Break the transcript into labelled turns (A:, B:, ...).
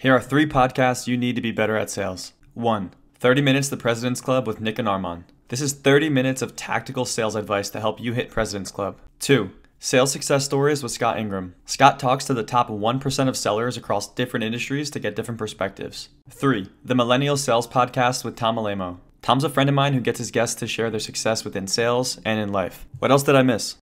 A: Here are three podcasts you need to be better at sales. 1. 30 Minutes The President's Club with Nick and Armand. This is 30 minutes of tactical sales advice to help you hit President's Club. 2. Sales Success Stories with Scott Ingram. Scott talks to the top 1% of sellers across different industries to get different perspectives. 3. The Millennial Sales Podcast with Tom Alaimo. Tom's a friend of mine who gets his guests to share their success within sales and in life. What else did I miss?